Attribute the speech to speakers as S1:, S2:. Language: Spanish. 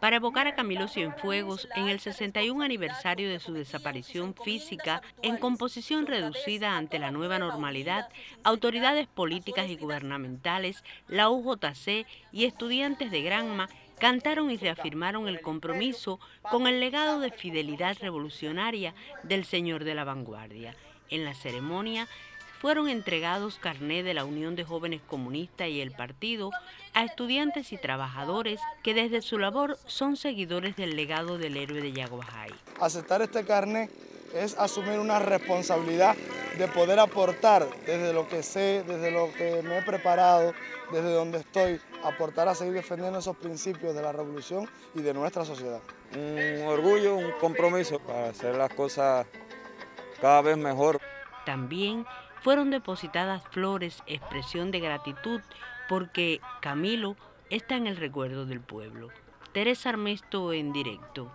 S1: Para evocar a Camilo Cienfuegos en el 61 aniversario de su desaparición física en composición reducida ante la nueva normalidad, autoridades políticas y gubernamentales, la UJC y estudiantes de Granma cantaron y reafirmaron el compromiso con el legado de fidelidad revolucionaria del Señor de la Vanguardia. En la ceremonia fueron entregados carné de la Unión de Jóvenes Comunistas y el partido a estudiantes y trabajadores que desde su labor son seguidores del legado del héroe de Yaguajay.
S2: Aceptar este carné es asumir una responsabilidad de poder aportar desde lo que sé, desde lo que me he preparado, desde donde estoy, aportar a seguir defendiendo esos principios de la revolución y de nuestra sociedad.
S3: Un orgullo, un compromiso para hacer las cosas cada vez mejor.
S1: También fueron depositadas flores, expresión de gratitud, porque Camilo está en el recuerdo del pueblo. Teresa Armesto en directo.